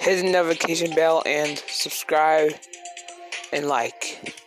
Hit the notification bell and subscribe and like.